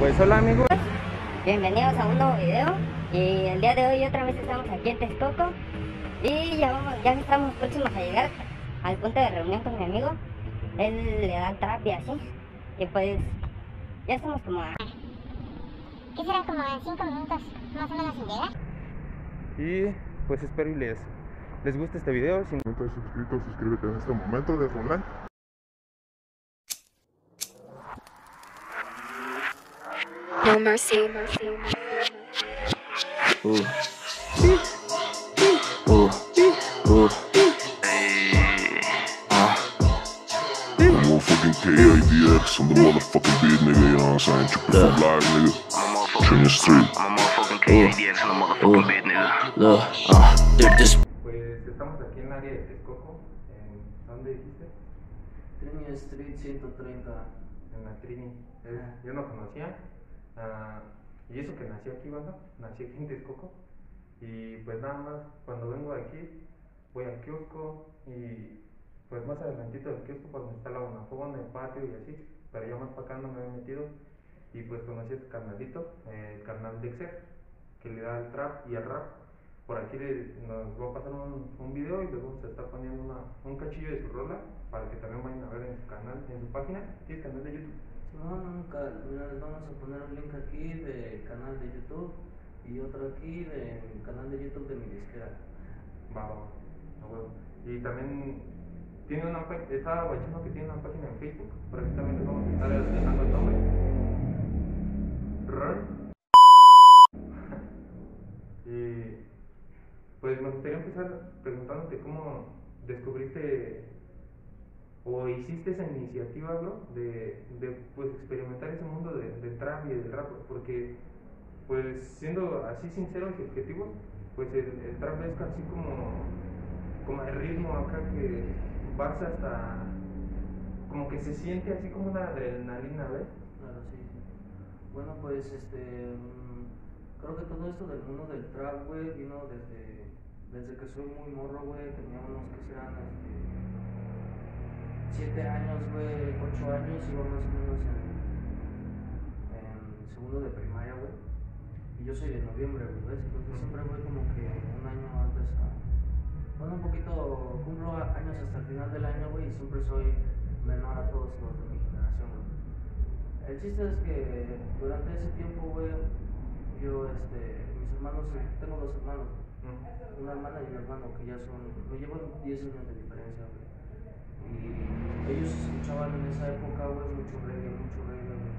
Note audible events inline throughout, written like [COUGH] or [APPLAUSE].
Pues hola amigos. Bienvenidos a un nuevo video y el día de hoy otra vez estamos aquí en Texcoco y ya, vamos, ya estamos próximos a llegar al punto de reunión con mi amigo. Él le da y así y pues ya estamos como a... ¿Qué será como en 5 minutos más o menos en llegar? Y pues espero y les, les guste este video. Si no estás suscrito, suscríbete en este momento, deja un like. No mercy. Ooh. Ooh. Ooh. Motherfucking KIDX, I'm the motherfucking beat nigga, you know what I'm saying? Triple yeah. live nigga. Train the street. I'm a motherfucking KIDX and a motherfucking beat nigga. Look, uh, they're this. Pues estamos aquí en el área de Texcoco. ¿En dónde dijiste? Trini Street 130. En la Trini. Eh, yo no conocía. Ah, y eso que nací aquí, ¿verdad? Nací aquí en Texcoco. Y pues nada más, cuando vengo de aquí, voy al kiosco y pues más adelantito del kiosco pues me instala una en el patio y así. Pero ya más para acá no me había metido. Y pues conocí a este carnalito, el carnal Dexer, que le da el trap y el rap. Por aquí le- nos va a pasar un, un video y luego se está poniendo una, un cachillo de su rola para que también vayan a ver en su canal, en su página. ¿Tienes canal de YouTube? No, nunca. Mira, les vamos a poner un link aquí del canal de YouTube y otro aquí del canal de YouTube de mi disquera. Va, va. Y también tiene una estaba guachando que tiene una página en Facebook, por aquí también les vamos a estar dejando el nombre. [LAUGHS] Y pues me gustaría empezar preguntándote cómo descubriste o hiciste esa iniciativa, bro, de, pues experimentar ese mundo de, del trap y del rap, porque pues siendo así sinceros y objetivos, pues el, el trap es casi como, como el ritmo acá que vas hasta, como que se siente así como una adrenalina, ¿ves? Claro, sí. Bueno, pues este. mm, Creo que todo esto del mundo del trap, güey, vino desde, desde que soy muy morro, güey. Tenía unos que serán este, siete años, güey, ocho años, iba más o menos en, en segundo de primaria, güey. Y yo soy de noviembre, güey, ¿ves? Entonces siempre voy como que un año antes a. Bueno, un poquito, cumplo años hasta el final del año, güey, y siempre soy menor a todos los de mi generación, güey. El chiste es que durante ese tiempo, güey, yo, este, mis hermanos, tengo dos hermanos, una hermana y un hermano que ya son, me llevan 10 años de diferencia, güey. Y ellos escuchaban en esa época, güey, mucho reggae, mucho reggae, güey.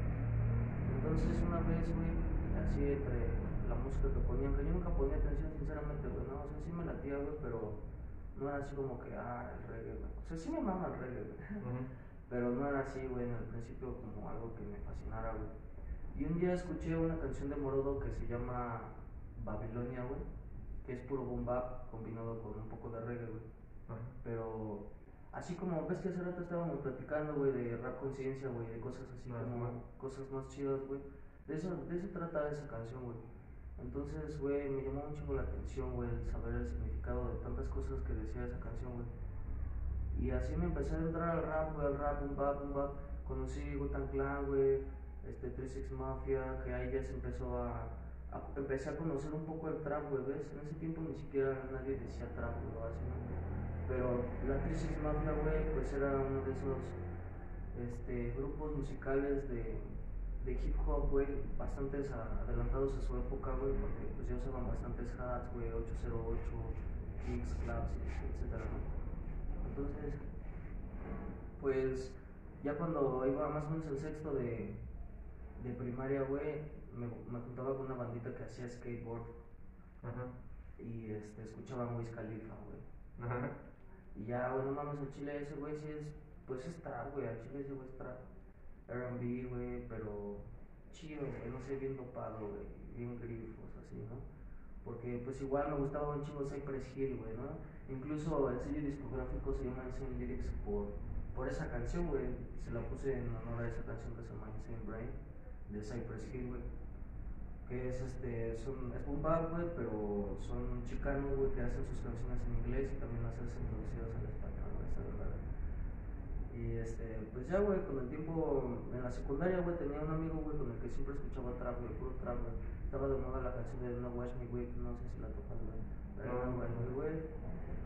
Entonces una vez, güey, así entre la música que ponían, que yo nunca ponía atención, sinceramente, güey, no, o sea, sí me latía, güey, pero no era así como que, ah, el reggae, güey. O sea, sí me mama el reggae, güey. Ujú. Pero no era así, güey, en el principio como algo que me fascinara, güey. Y un día escuché una canción de Morodo que se llama Babilonia, güey, que es puro boom bap combinado con un poco de reggae, güey. Ajá. Pero así como ves que hace rato estábamos platicando, güey, de rap conciencia, güey, de cosas así como cosas más chidas, güey. De eso, de eso trata esa canción, güey. Entonces, güey, me llamó un chingo la atención, güey, saber el significado de tantas cosas que decía esa canción, güey. Y así me empecé a entrar al rap, güey, al rap, boom bap, boom bap. Conocí Gutan Clan, güey, este, 36 Mafia, que ahí ya se empezó a, a- Empecé a conocer un poco el trap, güey, ¿ves? En ese tiempo ni siquiera nadie decía trap, güey, así, ¿no? Pero la 36 Mafia, güey, pues era uno de esos este, grupos musicales de, de hip hop, güey, bastantes a- adelantados a su época, güey, porque pues ya usaban bastantes hats, güey, 808, kicks, claps, etcétera, ¿no? Entonces, pues ya cuando iba más o menos en sexto de, de primaria, güey, me, me juntaba con una bandita que hacía skateboard Ajá. y este, escuchaban Wiz Khalifa, güey. Ajá. Y ya, güey, no mames, el chile ese, güey, sí es, pues es trap, güey, al chile ese güey es trap. R&B, güey, pero chido, güey, no sé, bien dopado, güey, bien grifos, así, ¿no? Porque, pues igual me gustaba un chingo Cypress Hill, güey, ¿no? Incluso el sello discográfico se llama Insane Lyrics por, por esa canción, güey. Se la puse en honor a esa canción que se llama Insane Brain, de Cypress Hill, güey. Que es este, son, es güey, pero son chicanos, güey, que hacen sus canciones en inglés y también las hacen traducidas al español, güey, esa verdad. Y este, pues ya, güey, con el tiempo, en la secundaria, güey, tenía un amigo, güey, con el que siempre escuchaba trap, güey, puro trap, güey. Estaba de moda la canción de No Wash Me, güey, no sé si la tocan, güey. De No. No Wash Me, güey.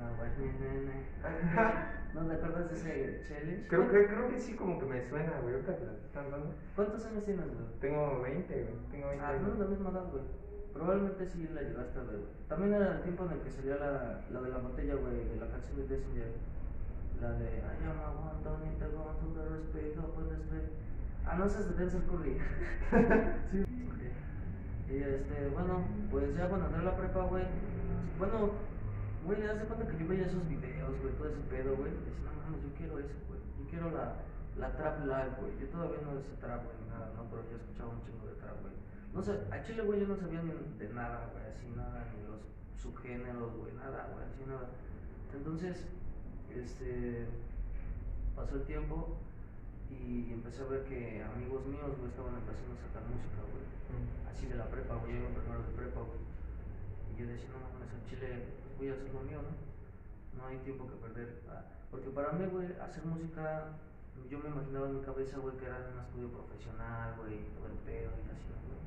No Wash [LAUGHS] Me, nene. [LAUGHS] ¿No te acuerdas de ese challenge? Creo que, creo que sí, como que me suena, güey, ahorita que la están dando. ¿Cuántos años tienes, güey? Tengo 20, güey, tengo 20 Ah, tenemos la misma edad, güey. Probablemente sí la llegaste a ver, güey. También era el tiempo en el que salía la, la de la botella, güey, de la canción de Desinger. La de I am a one, don't need to go to the respect the street. Ah, no, esa es de Denzel Curry. [LAUGHS] sí. Ok. Y este, bueno, pues ya cuando entré a la prepa, güey. Bueno, güey, haz de cuenta que yo veía esos videos, güey, todo ese pedo, güey. y Decía, no mames, yo quiero eso, güey. Yo quiero la, la trap live, güey. Yo todavía no sé trap, güey, nada, ¿no? Pero yo escuchaba un chingo de trap, güey. No sé, a Chile, güey, yo no sabía ni de nada, güey, así nada, ni los subgéneros, güey, nada, güey, así nada. Entonces, este, pasó el tiempo y empecé a ver que amigos míos, güey, estaban empezando a sacar música, güey. Así de la prepa, güey, yo iba en primero de prepa, güey. Y yo decía, no mames, al Chile, voy a hacer lo mío, ¿no? No hay tiempo que perder. Ah, Porque para mí, güey, hacer música, yo me imaginaba en mi cabeza, güey, que era un estudio profesional, güey, todo el pedo y así, güey.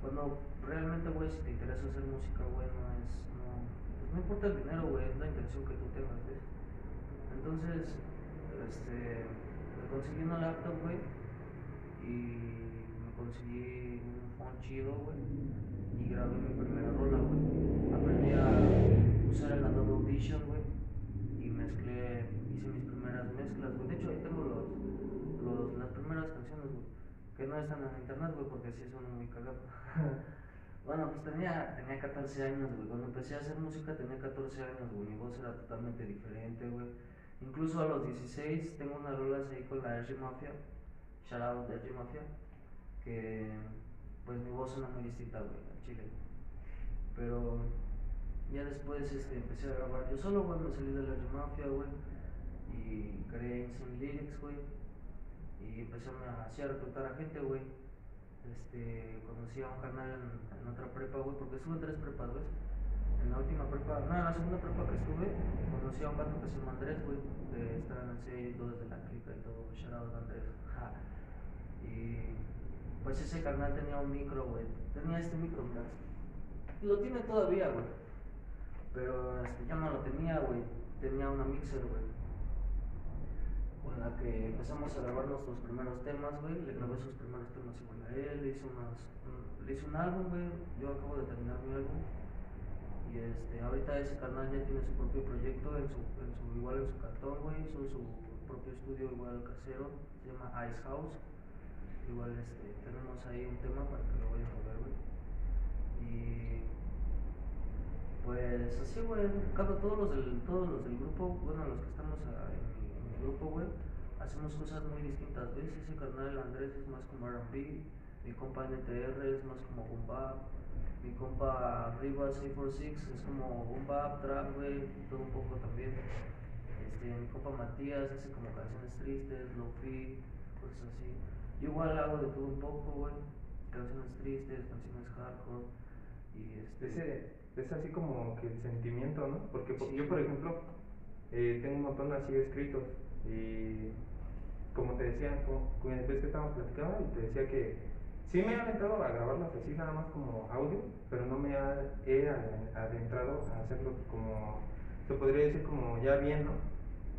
Cuando realmente, güey, si te interesa hacer música, güey, no es, no, pues importa el dinero, güey, es la intención que tú tengas, ¿ves? Entonces, este, me conseguí una laptop, güey, y me conseguí un phone chido, güey, y grabé mi primera rola, güey. Aprendí a usar el Adobe Audition, güey, y mezclé, hice mis primeras mezclas, güey. De hecho, ahí tengo los, los, las primeras canciones, güey, que no están en internet, güey, porque sí son muy cagados. [LAUGHS] Bueno, pues tenía, tenía 14 años, güey. Cuando empecé a hacer música tenía 14 años, güey. Mi voz era totalmente diferente, güey. Incluso a los 16 tengo unas rolas ahí con la RG Mafia. Shout out de RG Mafia. Que pues mi voz suena muy distinta, güey, al chile. Pero ya después este, empecé a grabar yo solo, güey. Me salí de la Mafia, güey. Y creé Insane Lyrics, güey. Y empecé a, a reclutar a gente, güey este, conocí a un canal en, otra prepa, güey, porque estuve en tres prepas, güey. En la última prepa, no, en la segunda prepa que estuve, conocí a un vato que se llama Andrés, güey, que estaba en el sello y todo desde la clica y todo, shout out Andrés. Ja. Y pues ese canal tenía un micro, güey, tenía este micro, mira. Lo tiene todavía, güey. Pero este, yo no lo tenía, güey. Tenía una mixer, güey con la que empezamos a grabar nuestros primeros temas, güey. Le grabé sus primeros temas igual a él, le hice, unas, un, le hice un álbum, güey. Yo acabo de terminar mi álbum. Y este, ahorita ese canal ya tiene su propio proyecto, en su, en su, igual en su cartón, güey. Hizo su propio estudio igual casero, se llama Ice House. Igual este, tenemos ahí un tema para que lo vayan a ver, güey. Y pues así, güey, cada, todos, los del, todos los del grupo, bueno, los que estamos a- en, en mi grupo, güey, hacemos cosas muy distintas, ¿ves? Ese carnal Andrés es más como R&B, mi compa NTR es más como boom bap, mi compa Arriba 646 es como boom bap, trap, güey, todo un poco también. Este, mi compa Matías hace como canciones tristes, lo-fi, cosas así. Yo igual hago de todo un poco, güey, canciones tristes, canciones hardcore, y este... es así como que el sentimiento, ¿no? Porque Sí. yo, por ejemplo, eh, tengo un montón así escritos y como te decía, como, ves que estábamos platicando y te decía que sí me he aventado a grabarlas así nada más como audio, pero no me ha, he ad- adentrado a hacerlo como, se podría decir como ya bien, ¿no?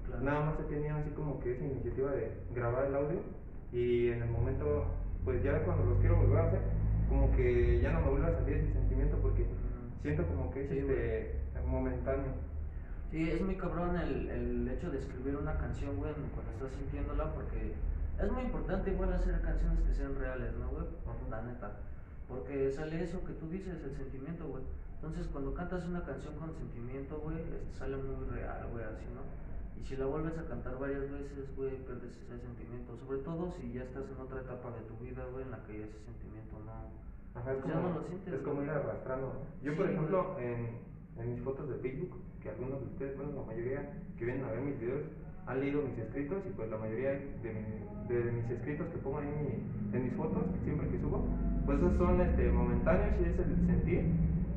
Claro. Nada más he tenido así como que esa iniciativa de grabar el audio y en el momento, pues ya cuando los quiero volver a hacer, como que ya no me vuelve a salir ese sentimiento porque siento como que es Sí, este, momentáneo. Sí, es muy cabrón el, el hecho de escribir una canción, güey, cuando estás sintiéndola, porque es muy importante igual hacer canciones que sean reales, ¿no, güey? Ajá. La neta. Porque sale eso que tú dices, el sentimiento, güey. Entonces, cuando cantas una canción con sentimiento, güey, este, sale muy real, güey, así, ¿no? Y si la vuelves a cantar varias veces, güey, pierdes ese sentimiento. Sobre todo si ya estás en otra etapa de tu vida, güey, en la que ese sentimiento no... Ajá, es como, no lo sientes, es como güey. ir arrastrando. Yo, Sí, por ejemplo, güey. en, en mis fotos de Facebook, que algunos de ustedes, bueno, la mayoría que vienen a ver mis videos, han leído mis escritos y pues la mayoría de, mi- de mis escritos que pongo ahí en, mi- en mis fotos, siempre que subo, pues esos son este, momentáneos y es el sentir.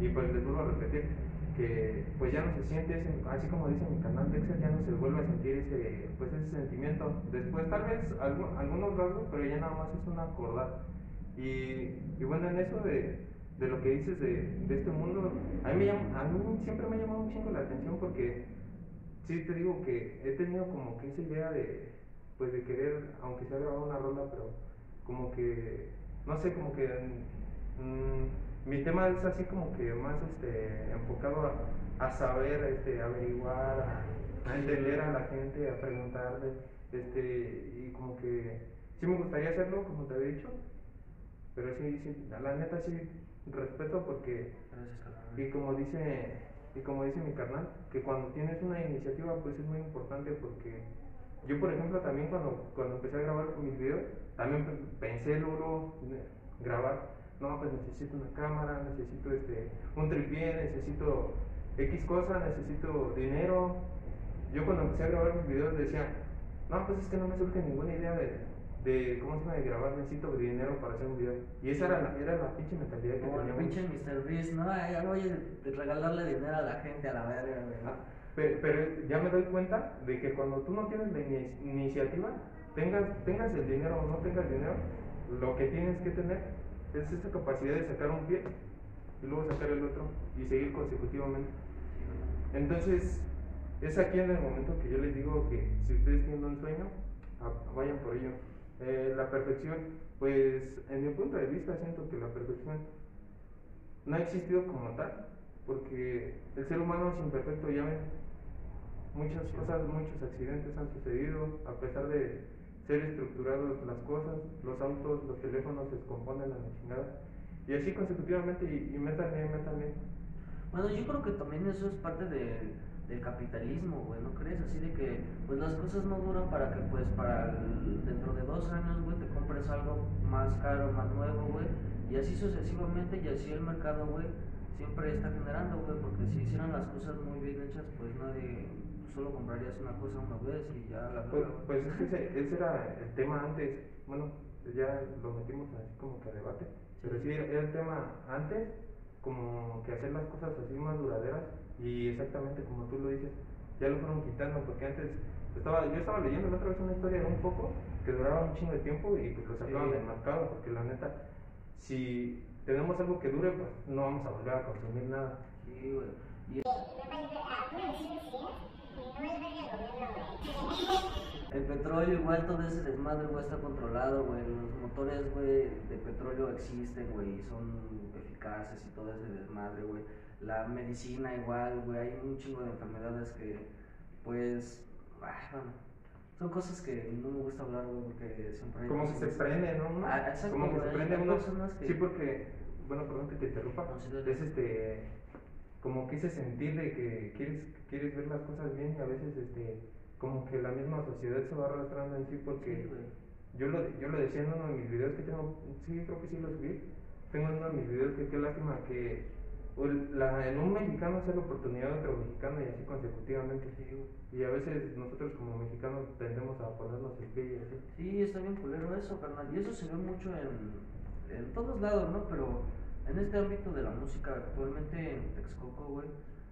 Y pues les vuelvo a repetir que pues ya no se siente ese, así como dice mi canal Dexter, ya no se vuelve a sentir ese, pues ese sentimiento. Después tal vez algu- algunos rasgos, pero ya nada más es una acordar. Y, bueno, en eso de, de lo que dices de, de este mundo, a mí, me llama- a mí siempre me ha llamado un chingo la atención porque sí te digo que he tenido como que esa idea de, pues de querer, aunque sea grabar una rola, pero como que, no sé, como que mm, mi tema es así como que más este, enfocado a, a saber, este, averiguar, a, a entender a la gente, a preguntarle, este, y como que sí me gustaría hacerlo, como te había dicho, pero sí, sí, la neta sí respeto porque y como dice y como dice mi carnal, que cuando tienes una iniciativa pues es muy importante porque yo por ejemplo también cuando, cuando empecé a grabar mis videos, también pe- pensé luego grabar, no pues necesito una cámara, necesito este un tripié, necesito X cosa, necesito dinero. Yo cuando empecé a grabar mis videos decía, no pues es que no me surge ninguna idea de, de cómo se llama de grabar, necesito dinero para hacer un video. Y esa era la, era la pinche mentalidad que Como el teníamos. pinche Mr. Beast, ¿no? Ay, ya voy a regalarle dinero a la gente a la verga, güey. Ah, Pero, pero ya me doy cuenta de que cuando tú no tienes la ini- iniciativa, tengas, tengas el dinero o no tengas dinero, lo que tienes que tener es esa capacidad de sacar un pie y luego sacar el otro y seguir consecutivamente. Entonces, es aquí en el momento que yo les digo que si ustedes tienen un sueño, vayan por ello. Eh, la perfección, pues en mi punto de vista siento que la perfección no ha existido como tal, porque el ser humano es imperfecto, ya ven, muchas cosas, muchos accidentes han sucedido, a pesar de ser estructurados las cosas, los autos, los teléfonos se descomponen a la chingada, y así consecutivamente, y, y métanle, métanle. Bueno, yo creo que también eso es parte de- del capitalismo, güey, ¿no crees? Así de que, pues las cosas no duran para que, pues, para el- dentro de dos años, güey, te compres algo más caro, más nuevo, güey, y así sucesivamente, y así el mercado, güey, siempre está generando, güey, porque si hicieran las cosas muy bien hechas, pues nadie, solo comprarías una cosa una vez y ya la Pues, pues ese, ese era el tema antes, bueno, ya lo metimos así como que a debate, pero sí era el tema antes, como que hacer las cosas así más duraderas y exactamente como tú lo dices, ya lo fueron quitando porque antes estaba, yo estaba leyendo la otra vez una historia de un poco que duraba un chingo de tiempo y pues lo sacaban Sí. del mercado porque la neta, si tenemos algo que dure, pues no vamos a volver a consumir nada. Sí, güey. Y el petróleo igual todo ese desmadre, güey, está controlado, güey. Los motores, güey, de petróleo existen, güey, y son eficaces y todo ese desmadre, güey. La medicina igual, güey, hay un chingo de enfermedades que, pues, ah, bueno, son cosas que no me gusta hablar, güey, porque siempre hay Como cosas- se prende, ¿no? Ah, exacto, Como que se prende uno. que- Sí, porque, bueno, perdón que te interrumpa. No, sí, es este, como que ese sentir de que quieres, quieres ver las cosas bien y a veces, este, como que la misma sociedad se va arrastrando en sí porque Sí, yo, lo, yo lo decía en uno de mis videos que tengo, sí, creo que sí lo subí. Tengo en uno de mis videos que qué lástima que la, en un mexicano sea la oportunidad de otro mexicano y así consecutivamente. Sí. Y a veces nosotros como mexicanos tendemos a ponernos el pie y así. Sí, está bien culero eso, carnal. Y eso se ve mucho en, en todos lados, ¿no? Pero en este ámbito de la música, actualmente en Texcoco, güey,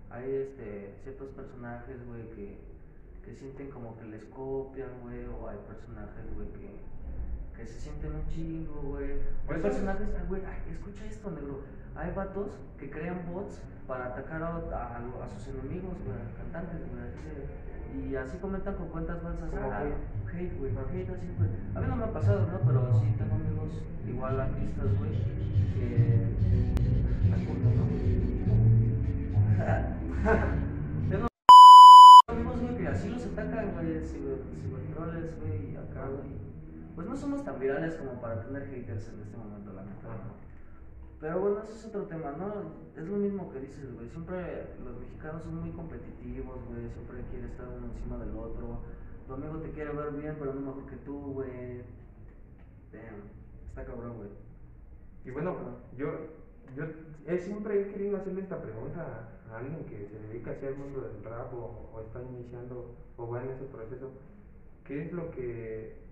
hay este, ciertos personajes, güey, que, que sienten como que les copian, güey, o hay personajes, güey, que, que se sienten un chingo, güey. O hay personajes, güey, ay, escucha esto, negro. Hay vatos que crean bots para atacar a, a, a sus enemigos, güey, cantantes, güey. Y así comentan con cuentas falsas. Ah, hate. güey, hate así, güey. A mí no me ha pasado, ¿no? Pero sí tengo amigos, igual artistas, güey, que. Algunos, [LAUGHS] ¿no? tengo amigos, güey, que así los atacan, güey, ciber- cibertroles, güey, y acá, güey. Pues no somos tan virales como para tener haters en este momento, la neta. Pero bueno, ese es otro tema, ¿no? Es lo mismo que dices, güey. Siempre los mexicanos son muy competitivos, güey. Siempre quiere estar uno encima del otro. Tu amigo te quiere ver bien, pero no mejor que tú, güey. Damn. Está cabrón, güey. Y bueno, yo, yo he siempre he querido hacerle esta pregunta a alguien que se dedica hacia el mundo del rap o, o está iniciando o va en ese proceso. ¿Qué es lo que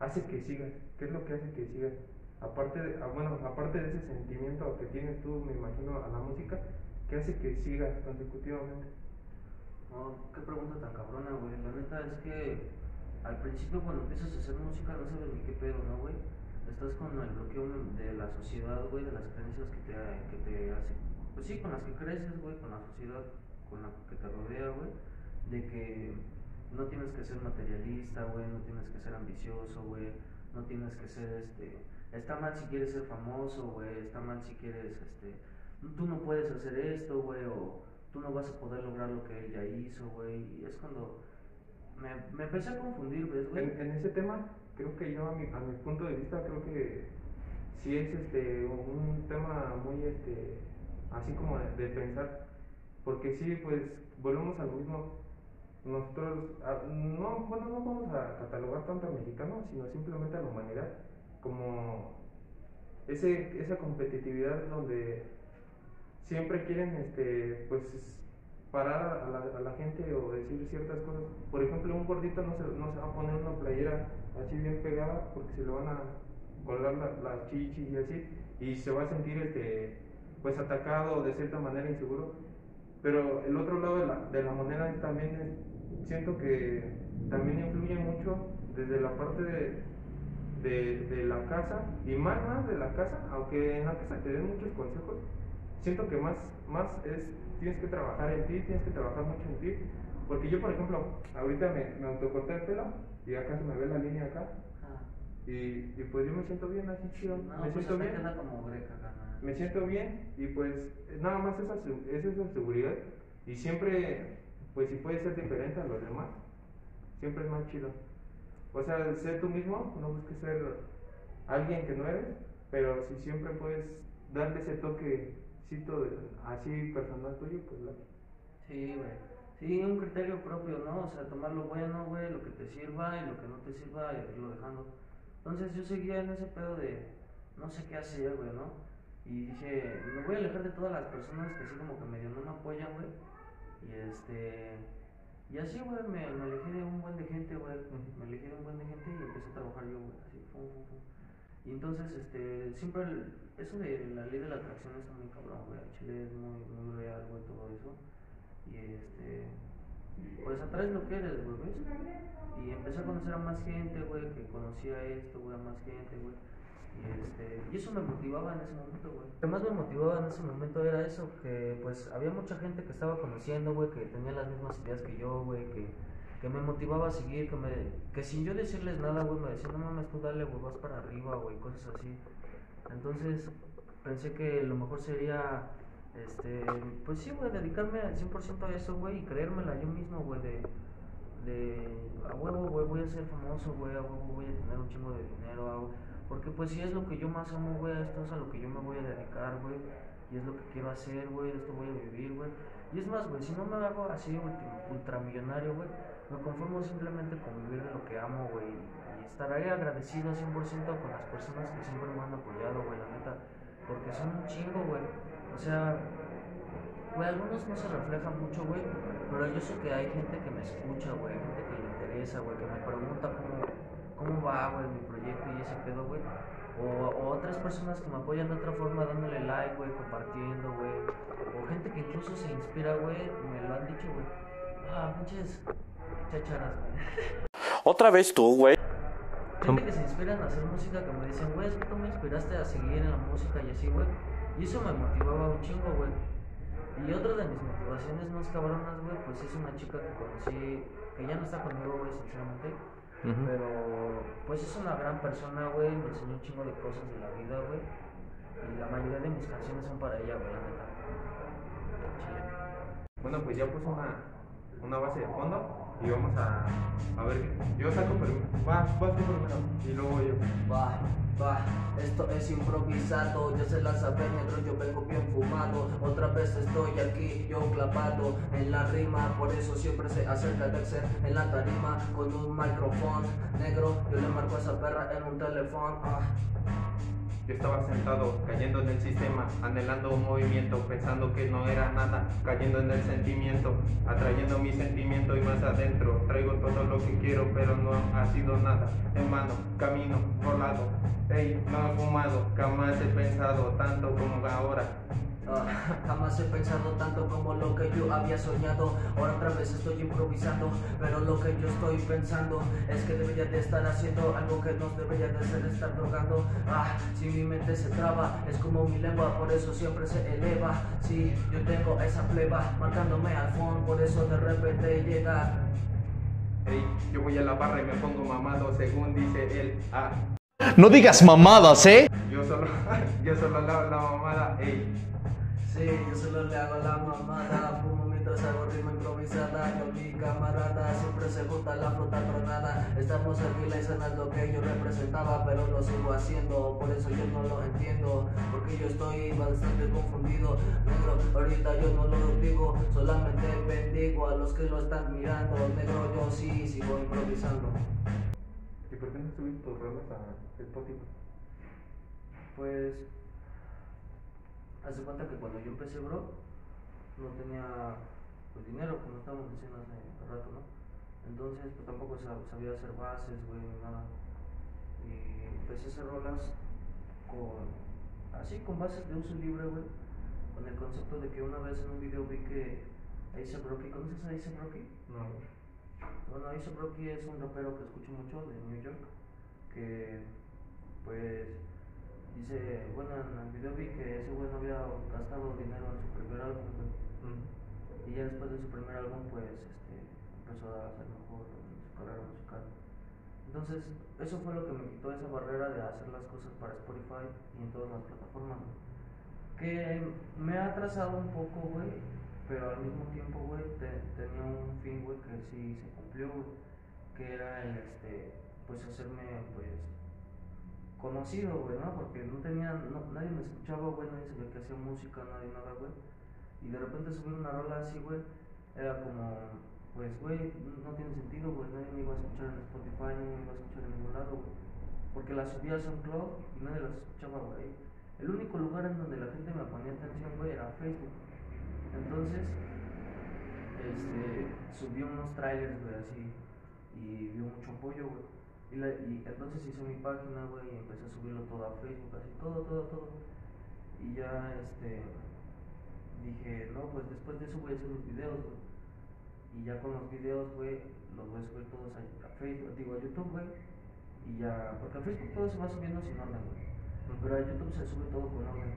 hace que sigas? ¿Qué es lo que hace que sigas? Aparte de, ah, bueno, aparte de ese sentimiento que tienes tú, me imagino, a la música, ¿qué hace que sigas consecutivamente? No, qué pregunta tan cabrona, güey. La neta es que al principio cuando empiezas a hacer música no sabes ni qué pedo, ¿no, güey? Estás con el bloqueo de la sociedad, güey, de las creencias que te, que te hacen. Pues sí, con las que creces, güey, con la sociedad con la que te rodea, güey. De que no tienes que ser materialista, güey, no tienes que ser ambicioso, güey. No tienes que ser, este... Está mal si quieres ser famoso, güey. Está mal si quieres, este... Tú no puedes hacer esto, güey, o tú no vas a poder lograr lo que él ya hizo, güey. Y es cuando me, me empecé a confundir, ¿ves, güey? En, en ese tema, creo que yo, a mi, a mi punto de vista, creo que sí es este un tema muy, este, así como de, de pensar, porque sí, pues, volvemos a lo mismo. Nosotros, a- no, bueno, no vamos a catalogar tanto al mexicano, sino simplemente a la humanidad, como ese, esa competitividad donde siempre quieren, este, pues, parar a la, a la gente o decir ciertas cosas. Por ejemplo, un gordito no se, no se va a poner una playera así bien pegada porque se le van a colgar la, las chichis y así, y se va a sentir, este, pues, atacado de cierta manera inseguro. Pero el otro lado de la, de la moneda es también es- siento que también influye mucho desde la parte de, de, de la casa y más más de la casa, aunque en la casa te den muchos consejos, siento que más, más es, tienes que trabajar en ti, tienes que trabajar mucho en ti, porque yo por ejemplo, ahorita me, me autocorté el pelo y acá se me ve la línea acá y, y pues yo me siento bien así chido, no, me pues siento bien como greca. Me siento bien y pues nada más esa, es esa seguridad y siempre pues si puedes ser diferente a los demás siempre es más chido o sea ser tú mismo no busques ser alguien que no eres pero si siempre puedes darle ese toquecito de- así personal tuyo pues la- Sí, güey. Sí, un criterio propio, ¿no? O sea, tomar lo bueno, güey, lo que te sirva y lo que no te sirva, e irlo dejando. Entonces yo seguía en ese pedo de no sé qué hacer, güey, ¿no? Y dije, me voy a alejar de todas las personas que así como que medio no me apoyan, güey. Y este. Y así, güey, me, me alejé de un buen de gente, güey. Me alejé de un buen de gente y empecé a trabajar yo, güey. Así, fum, fum, fum. Y entonces, este, siempre eso de la ley de la atracción está muy cabrón, güey. Chile es muy, muy real, güey, todo eso. Y este, pues atraes lo que eres, güey, ¿ves? Y empecé a conocer a más gente, güey, que conocía esto, güey, a más gente, güey. Este, y eso me motivaba en ese momento, güey. Lo que más me motivaba en ese momento era eso, que pues había mucha gente que estaba conociendo, güey, que tenía las mismas ideas que yo, güey, que, que me motivaba a seguir, que me, que sin yo decirles nada, güey, me decían, no mames, tú dale, güey, vas para arriba, güey, cosas así. Entonces pensé que lo mejor sería, este, pues sí, güey, dedicarme al 100% a eso, güey, y creérmela yo mismo, güey, de, de, a huevo, güey, voy a ser famoso, güey, a huevo voy a tener un chingo de dinero, a porque pues si es lo que yo más amo, güey, esto es a lo que yo me voy a dedicar, güey, y es lo que quiero hacer, güey, esto voy a vivir, güey. Y es más, güey, si no me hago así ultramillonario, güey, me conformo simplemente con vivir de lo que amo, güey, y estaré agradecido 100% con las personas que siempre me han apoyado, güey, la neta, porque son un chingo, güey. O sea, Güey, algunos no se reflejan mucho, güey, pero yo sé que hay gente que me escucha, güey, gente que le interesa, güey, que me pregunta cómo, cómo va, güey, mi proyecto y ese pedo, güey. O, o otras personas que me apoyan de otra forma, dándole like, güey, compartiendo, güey. O gente que incluso se inspira, güey, me lo han dicho, güey. Ah, pinches chacharas, güey. [LAUGHS] Otra vez tú, güey. Gente que se inspira en hacer música que me dicen, güey, es que tú me inspiraste a seguir en la música y así, güey. Y eso me motivaba un chingo, güey. Y otra de mis motivaciones más cabronas, güey, pues es una chica que conocí, que ya no está conmigo, güey, sinceramente. Pero, pues es una gran persona, güey, me enseñó un chingo de cosas de la vida, güey. Y la mayoría de mis canciones son para ella, güey, la neta. Bueno, pues ya puse una, una base de fondo y vamos a, a ver. Yo saco primero. Va, vas tú primero y luego yo. Va, va, esto es improvisado, ya se la sabe negro, yo vengo bien fumado, otra vez estoy aquí, yo clavado en la rima, por eso siempre se acerca Dexter en la tarima con un micrófono negro, yo le marco a esa perra en un teléfono, ah. Yo estaba sentado, cayendo en el sistema, anhelando un movimiento, pensando que no era nada, cayendo en el sentimiento, atrayendo mi sentimiento y más adentro. Traigo todo lo que quiero, pero no ha sido nada. En mano, camino, por lado. Ey, no he fumado, jamás he pensado tanto como ahora. [LAUGHS] Jamás he pensado tanto como lo que yo había soñado. Ahora otra vez estoy improvisando, pero lo que yo estoy pensando es que debería de estar haciendo algo que no debería de ser estar drogando. Ah, si mi mente se traba, es como mi lengua, por eso siempre se eleva. Si yo tengo esa pleba marcándome al fondo, por eso de repente llega. Ey, yo voy a la barra y me pongo mamado según dice él. Ah, No digas mamadas, ¿eh? yo solo, [LAUGHS] yo solo hago la mamada. Ey, Sí, yo solo le hago la mamada, fumo mientras hago rima improvisada. Yo mi camarada siempre se junta la fruta tronada. Estamos aquí, la escena es lo que yo representaba, pero lo sigo haciendo. Por eso yo no lo entiendo, porque yo estoy bastante confundido. Negro, ahorita yo no lo digo, solamente bendigo a los que lo están mirando. Negro, yo sí sigo improvisando. ¿y por qué no subiste tus rolas a Spotify? Pues, hace cuenta que cuando yo empecé, bro, no tenía pues, dinero, como estábamos diciendo hace rato, ¿no? Entonces, pues tampoco sab- sabía hacer bases, güey, nada. Y empecé a hacer rolas con, así, con bases de uso libre, güey, con el concepto de que una vez en un video vi que A$AP Rocky, ¿conoces a A$AP Rocky? No. Bueno, A$AP Rocky es un rapero que escucho mucho de New York, que pues dice, bueno, en el video vi que ese güey no había gastado dinero en su primer álbum, güey. Mm. Y ya después de su primer álbum, pues este, empezó a hacer mejor en su carrera musical. Entonces, eso fue lo que me quitó esa barrera de hacer las cosas para Spotify y en todas las plataformas. Que me ha atrasado un poco, güey, pero al mismo tiempo, güey, te- tenía un fin, güey, que sí se cumplió, güey, que era el, este, pues hacerme, pues, conocido, güey, ¿no? Porque no tenía, no- nadie me escuchaba, güey, nadie sabía que hacía música, nadie nada, güey. Y de repente subir una rola así, güey, era como, pues, güey, no tiene sentido, güey, nadie me iba a escuchar en Spotify, nadie me iba a escuchar en ningún lado, güey. Porque la subía a SoundCloud y nadie las escuchaba, güey. El único lugar en donde la gente me ponía atención, güey, era Facebook. Entonces, este, subí unos trailers, güey, así, y dio mucho apoyo, güey. Y, la- y entonces hice mi página, güey, y empecé a subirlo todo a Facebook, así, todo, todo, todo. Y ya, este, dije, no, pues después de eso voy a hacer mis videos, güey. Y ya con los videos, güey, los voy a subir todos a, Facebook, digo, a YouTube, güey. Y ya, porque a Facebook todo se va subiendo sin orden, güey. Pero a YouTube se sube todo con orden.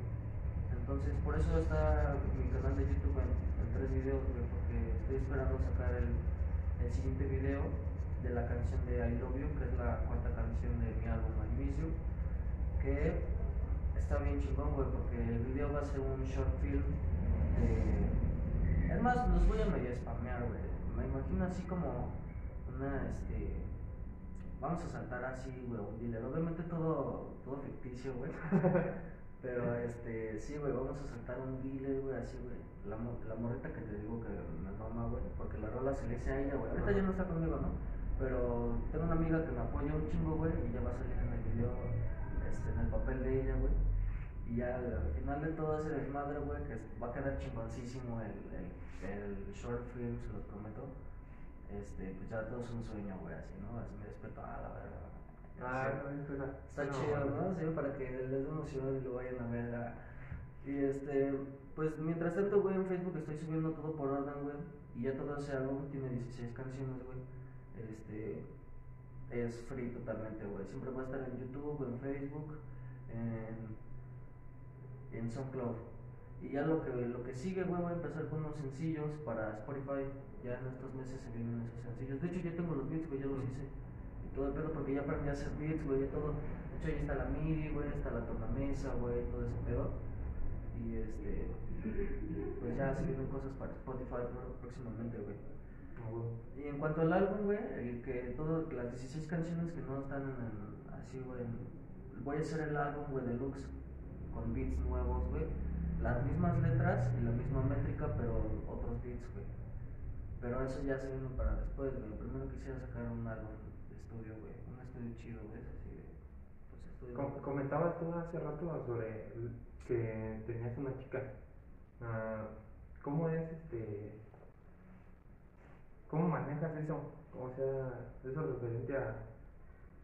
Entonces, por eso está mi canal de YouTube en, en tres videos, güey, porque estoy esperando sacar el, el siguiente video de la canción de I Love You, que es la cuarta canción de mi álbum Inicio, que está bien chingón, güey, porque el video va a ser un short film de... Es más, los voy a medio spamear, güey. Me imagino así como una, este... Vamos a saltar así, güey, un dealer. Obviamente todo, todo ficticio, güey. [LAUGHS] Pero, este, sí, güey, vamos a saltar un dealer, güey, así, güey. La, la morrita que te digo que me mama, güey, porque la rola se le hice a ella, güey. Ahorita ya no está conmigo, ¿no? Pero tengo una amiga que me apoya un chingo, güey, y ya va a salir en el video, este, en el papel de ella, güey. Y ya al final de todo ese desmadre, güey, que va a quedar chingoncísimo el, el, el short film, se los prometo. Este, pues ya todo es un sueño, güey, así, ¿no? Así me despierto, ah, la verdad. Ah, no, esto era- Está no, chido, ¿no? Sí, para que les dé emoción y lo vayan a ver. ah. Y este, pues mientras tanto, güey, en Facebook estoy subiendo todo por orden, güey. Y ya todo ese álbum tiene 16 canciones, güey. Este, es free totalmente, güey. Siempre va a estar en YouTube, en Facebook, en, en SoundCloud. Y ya lo que, lo que sigue, güey, voy a empezar con unos sencillos para Spotify. Ya en estos meses se vienen esos sencillos. De hecho, ya tengo los beats, güey, ya los hice. Y todo el pedo, porque ya aprendí a hacer beats, güey, y todo. De hecho, ahí está la MIDI, güey, está la tornamesa, güey, todo ese pedo. Y este, pues ya se vienen cosas para Spotify próximamente, güey. Y en cuanto al álbum, güey, el que todo, las 16 canciones que no están en así, güey, voy a hacer el álbum, güey, deluxe, con beats nuevos, güey. Las mismas letras y la misma métrica, pero otros beats, güey. Pero eso ya se viene para después, güey. Primero quisiera sacar un álbum de estudio, güey. Un estudio chido, güey. Así de, pues. Com- comentabas tú hace rato sobre que tenías una chica. Ah, ¿Cómo es este? ¿Cómo manejas eso? O sea, eso referente a.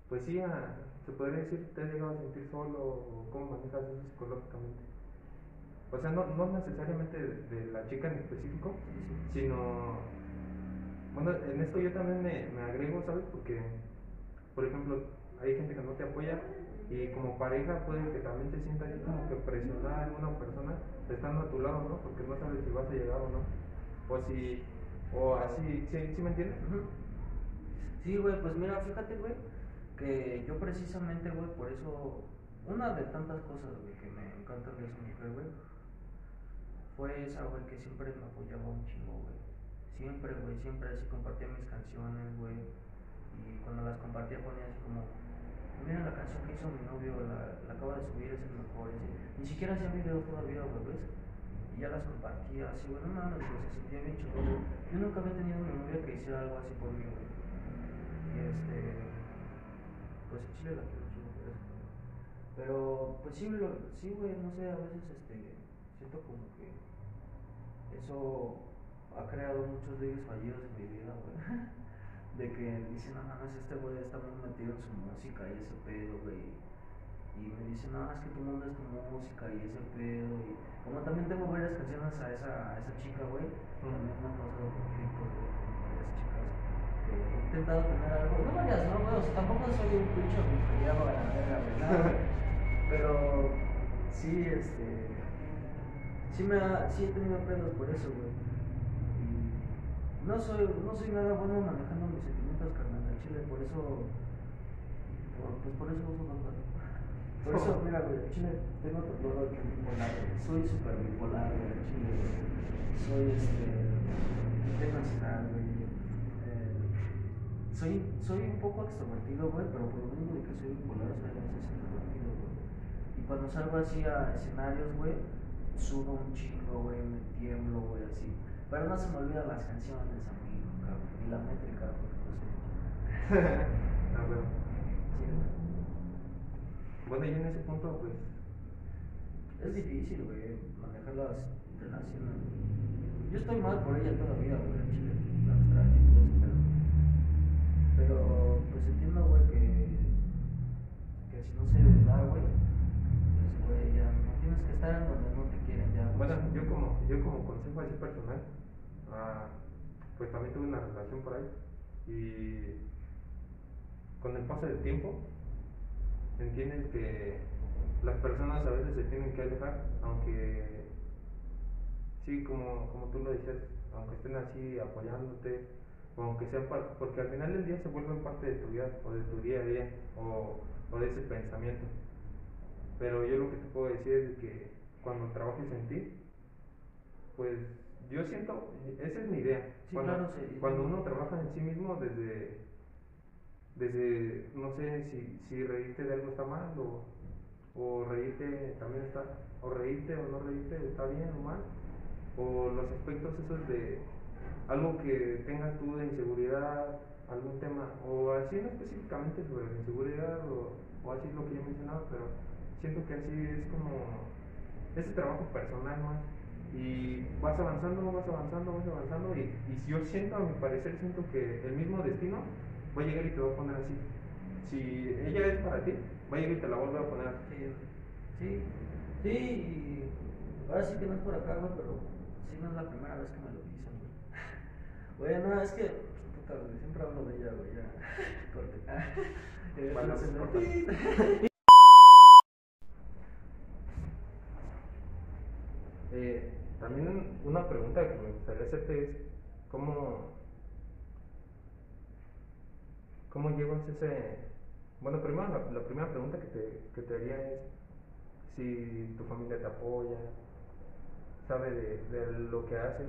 Pues sí, a- se podría decir, ¿te has llegado a sentir solo o cómo manejas eso psicológicamente? O sea, no, no necesariamente de, de la chica en específico, sino. Bueno, en esto yo también me, me agrego, ¿sabes? Porque, por ejemplo, hay gente que no te apoya y como pareja puede que también te sienta así como que presionada en una persona estando a tu lado, ¿no? Porque no sabes si vas a llegar o no. O si. O así, ¿sí, ¿sí me entiendes? Sí, güey, pues mira, fíjate, güey, que yo precisamente, güey, por eso, una de tantas cosas, güey, que me encantan de esa mujer, güey, fue esa, güey, que siempre me apoyaba un chingo, güey. Siempre, güey, siempre así compartía mis canciones, güey. Y cuando las compartía ponía así como, mira la canción que hizo mi novio, la, acaba de subir, es el mejor. así. Ni siquiera hacía video todavía, güey, ¿ves? Ya las compartía así, güey, no mames, güey, se sentía bien güey. Yo nunca había tenido una novia que hiciera algo así por mí, güey. Y este, pues en Chile la quiero chingo por eso. Pero, pues sí, lo- sí, güey, no sé, a veces este, siento como que eso ha creado muchos leyes fallidos en mi vida, güey. [LAUGHS] De que dicen, no mames, este güey está muy metido en su música y ese pedo, güey. Y me dicen, no, es que tu mundo es tu música y ese pedo. Y como también tengo varias canciones a esa, a esa chica, güey, también me han causado conflictos, güey, con varias chicas. Que he intentado tener algo, no varias, no, güey, o sea, tampoco soy un pinche mujeriego a la verga, güey. [LAUGHS] Pero sí, este. Sí, me ha, sí he tenido pedos por eso, güey. Y no soy, no soy nada bueno manejando mis sentimientos, carnal, al chile, por eso. por- pues por eso uso tanto. Por eso, mira, güey, chile tengo todo que bipolar, güey. Soy súper bipolar, güey, chile, güey. Soy este. Tengo ansiedad, güey. Eh, soy, soy un poco extrovertido, güey, pero por lo mismo de que soy bipolar, soy a veces introvertido, güey. Y cuando salgo así a escenarios, güey, sudo un chingo, güey, me tiemblo, güey, así. Pero no se me olvidan las canciones, amigo, cabrón, ni la métrica, güey, no sé. [LAUGHS] Ah, bueno. Sí, güey. Bueno, y en ese punto, pues. Es difícil, güey, manejar las relaciones. Yo estoy mal por ella todavía, güey, en Chile, la extraño y. Pero, pues entiendo, güey, que, que si no se da, güey, pues, güey, ya no tienes que estar en donde no te quieren ya. Bueno, yo como, yo como consejo así personal, ah, pues también tuve una relación por ahí y con el paso del tiempo entiendes que las personas a veces se tienen que alejar, aunque sí, como, como tú lo decías, aunque estén así apoyándote, o aunque sean porque al final del día se vuelven parte de tu vida o de tu día a día o, o de ese pensamiento. Pero yo lo que te puedo decir es que cuando trabajes en ti, pues yo siento, esa es mi idea. Sí, cuando, claro, sí. cuando uno trabaja en sí mismo desde, desde no sé si, si reírte de algo está mal o, o reírte también está, o reírte o no reírte está bien o mal, o los aspectos esos de algo que tengas tú de inseguridad, algún tema, o así no específicamente sobre la inseguridad o, o así lo que yo mencionaba, pero siento que así es como ese trabajo personal más y vas avanzando, vas avanzando, vas avanzando y, y yo siento, a mi parecer, siento que el mismo destino va a llegar y te va a poner así. Si ella es para ti, va a llegar y te la vuelve a poner así. Sí, sí, sí, y ahora sí que no es por acá, güey, pero sí no es la primera vez que me lo dicen, güey. [LAUGHS] Güey, no, es que, puta, güey, siempre hablo de ella, güey, ya, [LAUGHS] corte. [LAUGHS] Eh, Bueno, se corta. Eh, también una pregunta que me gustaría hacerte es cómo, cómo llevas ese... Bueno, primero la, primera pregunta que te, que te haría es si tu familia te apoya, sabe de, de lo que haces.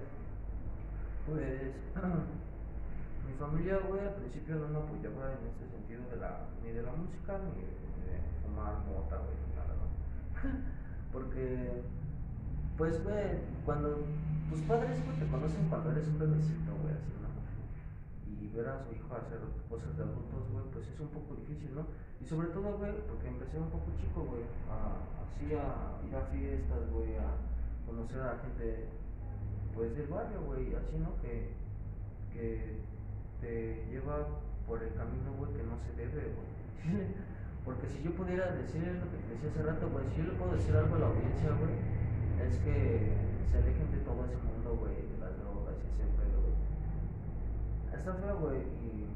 Pues [CLEARS THROAT] mi familia, güey, al principio no me apoyaba en ese sentido de la, ni de la música ni de fumar mota, güey, nada, ¿no? [LAUGHS] Porque, pues, güey, cuando tus padres, güey, te conocen cuando eres un bebecito, güey, así. Y ver a su hijo hacer cosas de adultos, güey, pues es un poco difícil, ¿no? Y sobre todo, güey, porque empecé un poco chico, güey, así a ir a fiestas, güey, a conocer a gente pues del barrio, güey, así, ¿no? Que, que te lleva por el camino, güey, que no se debe, güey. [LAUGHS] Porque si yo pudiera decir lo que te decía hace rato, güey, si yo le puedo decir algo a la audiencia, güey, es que se alejen de todo ese mundo, güey, de las drogas y ese pedo, güey. Feo, güey, y,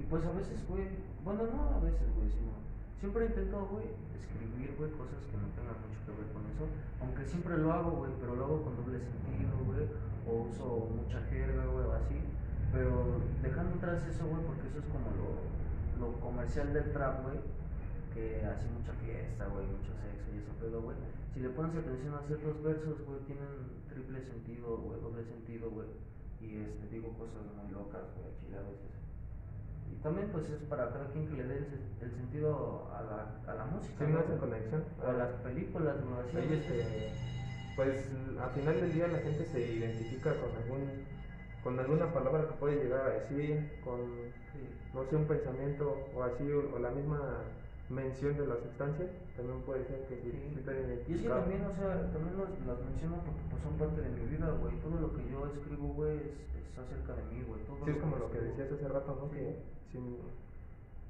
y pues a veces, güey, bueno, no a veces, güey, sino siempre intento, güey, escribir, güey, cosas que no tengan mucho que ver con eso, aunque siempre lo hago, güey, pero lo hago con doble sentido, güey, o uso mucha jerga, güey, o así, pero dejando atrás eso, güey, porque eso es como lo, lo comercial del trap, güey, que hace mucha fiesta, güey, mucho sexo y ese pedo, güey. Si le pones atención a ciertos versos, güey, tienen triple sentido, güey, doble sentido, güey. Y este, digo cosas muy locas, güey, chile a veces. Y también, pues, es para cada quien que le dé el, el sentido a la, a la música. Sí, no ¿no, esa conexión. A las películas, güey, así. Ahí, este, pues al final del día la gente se identifica con algún con alguna palabra que puede llegar a decir, con Sí. no sé, un pensamiento o así, o, o la misma mención de la sustancia, también puede ser que sí, Sí. sí Y es que también, o sea, también los, las menciono porque pues, son parte de mi vida, güey. Todo lo que yo escribo, güey, es, es acerca de mí, güey. Todo Sí, es como lo que decías hace rato, ¿no? Que sin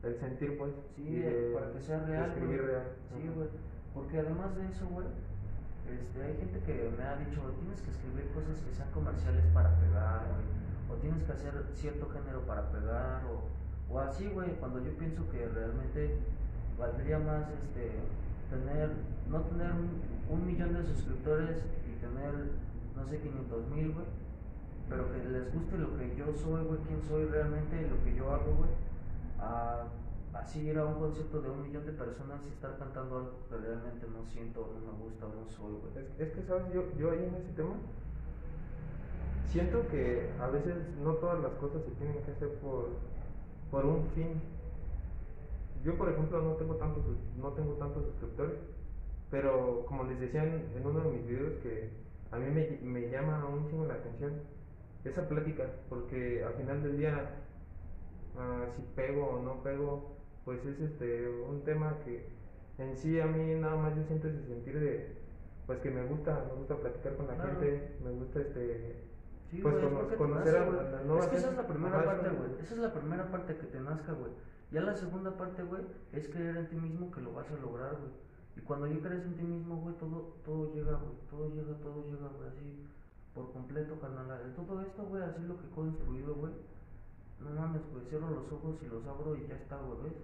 el sentir, pues, Sí, y de- para que sea real. escribir real. Sí, güey. Porque además de eso, güey, este, hay gente que me ha dicho, tienes que escribir cosas que sean comerciales para pegar, güey. O tienes que hacer cierto género para pegar, o, o así, güey. Cuando yo pienso que realmente valdría más, este, tener, no tener un, millón de suscriptores y tener, no sé, 500 mil, güey. Pero que les guste lo que yo soy, güey, quién soy realmente, lo que yo hago, güey. A así ir a un concierto de un millón de personas y estar cantando algo que realmente no siento, no me gusta, no soy, güey. Es, es que, ¿sabes? Yo, yo ahí en ese tema siento que a veces no todas las cosas se tienen que hacer por, por un fin. Yo, por ejemplo, no tengo tantos, no tengo tantos suscriptores, pero como les decía en, en uno de mis videos que a mí me, me llama un chingo la atención esa plática, porque al final del día, ah, si pego o no pego, pues es este un tema que en sí a mí nada más yo siento ese sentir de pues que me gusta, me gusta platicar con la Claro. gente, me gusta este Sí, pues cono- conocer a la nueva Es que esa es la primera parte, güey. Esa es la primera parte que te nazca, güey. Ya la segunda parte, güey, es creer en ti mismo que lo vas a lograr, güey. Y cuando ya crees en ti mismo, güey, todo, todo llega, güey. Todo llega, todo llega, güey, así por completo, carnal. De Todo esto, güey, así lo que he construido, güey. No mames, güey, cierro los ojos y los abro y ya está, güey, ¿ves?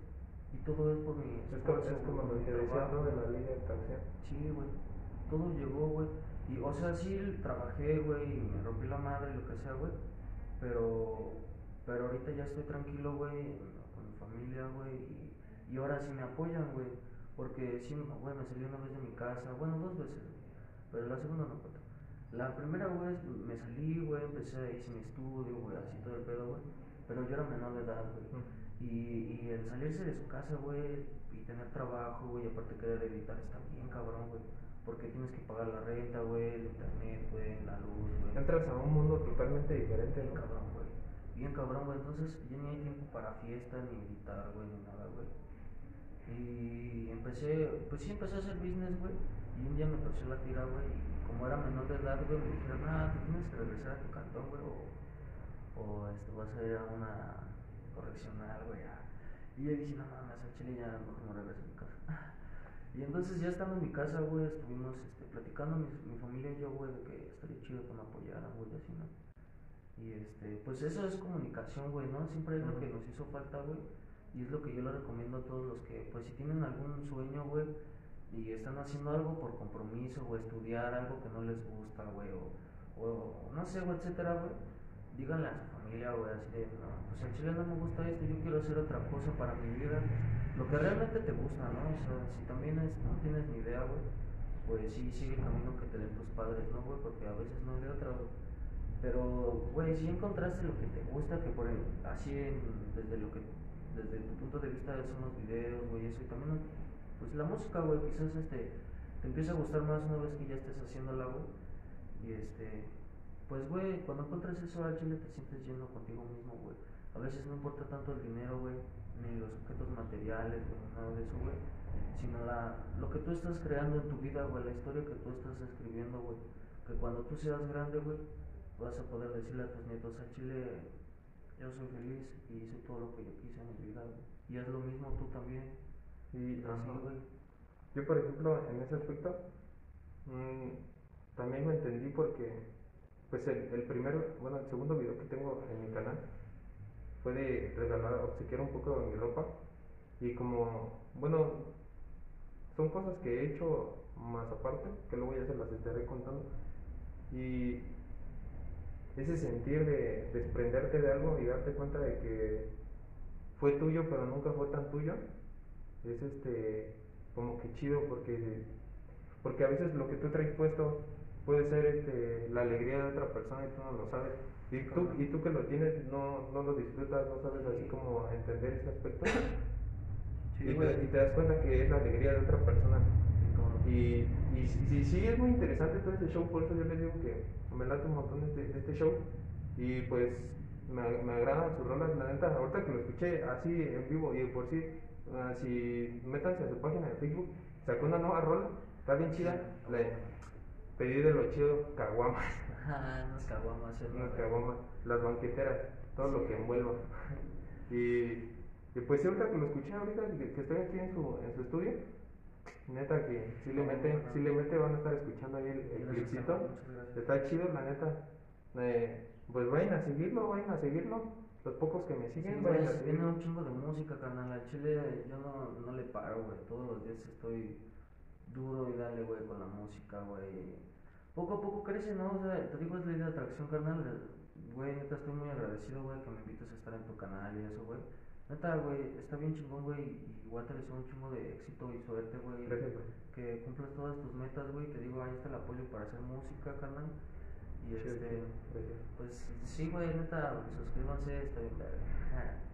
Y todo es por mi esfuerzo, es como lo que decía trabajo, ¿no? de la ley de atracción. Sí, güey. Todo llegó, güey. Y, o sea, sí trabajé, güey, y me rompí la madre y lo que sea, güey. Pero, pero ahorita ya estoy tranquilo, güey, familia, güey. Y, y ahora sí me apoyan, güey. Porque sí, güey, me salí una vez de mi casa. Bueno, dos veces. Pero la segunda no cuento. La primera, güey, me salí, güey, empecé, hice mi estudio, güey, así todo el pedo, güey. Pero yo era menor de edad, güey. Y, y el salirse de su casa, güey, y tener trabajo, güey, aparte querer editar está bien cabrón, güey. Porque tienes que pagar la renta, güey, el internet, güey, la luz, güey. Entras a un mundo totalmente diferente, ¿no? cabrón. Bien cabrón, güey. Entonces ya ni hay tiempo para fiesta, ni editar, güey, ni nada, güey. Y empecé, pues sí, empecé a hacer business, güey. Y un día me torció la tira, güey. Y como era menor de edad, güey, me dijeron, ah, tú tienes que regresar a tu cantón, güey. O, o este, vas a ir a una correccional, güey. ah". Y yo dije, no mames, al chile ya mejor me regreso a mi casa. [LAUGHS] Y entonces ya estando en mi casa, güey, estuvimos este, platicando mi, mi familia y yo, güey, de que estaría chido que me apoyaran, güey, así, ¿no? Y este, pues eso es comunicación, güey, ¿no? Siempre es lo que nos hizo falta, güey. Y es lo que yo le recomiendo a todos los que, pues si tienen algún sueño, güey, y están haciendo algo por compromiso, o estudiar algo que no les gusta, güey, o, o no sé, güey, etcétera, güey, díganle a su familia, güey, así de, no, pues al chile no me gusta esto, yo quiero hacer otra cosa para mi vida, lo que realmente te gusta, ¿no? O sea, si también es, no tienes ni idea, güey, pues sí, sigue el camino que te den tus padres, ¿no, güey? Porque a veces no hay de otra, güey. Pero, güey, si encontraste lo que te gusta, que por el- así desde lo que, desde tu punto de vista son los videos, güey, eso, y también, pues la música, güey, quizás este, te empieza a gustar más una vez que ya estés haciéndola, güey. Y este, pues, güey, cuando encuentras eso al chile te sientes lleno contigo mismo, güey. A veces no importa tanto el dinero, güey, ni los objetos materiales, güey, nada de eso, güey. Sino la, lo que tú estás creando en tu vida, güey, la historia que tú estás escribiendo, güey. Que cuando tú seas grande, güey, vas a poder decirle a tus nietos, al chile, yo soy feliz y hice todo lo que yo quise en mi vida. Y es lo mismo tú también. Y Así, güey. yo, por ejemplo, en ese aspecto, mm, también lo entendí porque, pues el, el primer, bueno, el segundo video que tengo en mi canal fue de regalar, obsequiar un poco de mi ropa. Y como, bueno, son cosas que he hecho más aparte, que luego ya se las estaré contando. Y ese sentir de desprenderte de algo y darte cuenta de que fue tuyo pero nunca fue tan tuyo, es este como que chido porque porque a veces lo que tú traes puesto puede ser este la alegría de otra persona y tú no lo sabes. Y tú, y tú que lo tienes no, no lo disfrutas, no sabes así como entender ese aspecto. Sí, y, te, y te das cuenta que es la alegría de otra persona. Y, y sí, sí, es muy interesante todo este show, por eso yo les digo que me late un montón este, este show. Y pues me, me agradan sus rolas, la neta, ahorita que lo escuché así en vivo y de por sí, ah, si métanse a su página de Facebook, sacó una nueva rola, está bien chida, la de pedí de lo chido, caguamas, Ah, unos caguamas, unas caguamas, las banqueteras, todo lo que envuelva. [LAUGHS] Y, y pues sí, ahorita que lo escuché, ahorita que, que estoy aquí en su, en su estudio, neta que si le mete, si le mete van a estar escuchando ahí el, el clipcito. Está chido, la neta. Eh, pues vayan a seguirlo, vayan a seguirlo. Los pocos que me Sí, siguen, güey, vayan a viene seguirlo. un chingo de música, carnal. Al chile yo no, no le paro, güey. Todos los días estoy duro y dale, güey, con la música, güey. Poco a poco crece, ¿no? O sea, te digo, es ley de atracción, carnal. Güey, neta, estoy muy agradecido, güey, que me invites a estar en tu canal y eso, güey. Neta, güey, está bien chingón, güey. Y igual te deseo un chingo de éxito y suerte, güey. Gracias, güey. Que cumplas todas tus metas, güey. Te digo, ahí está el apoyo para hacer música, carnal. Y este, gracias. pues sí, güey, neta, suscríbanse, está bien verga. [LAUGHS]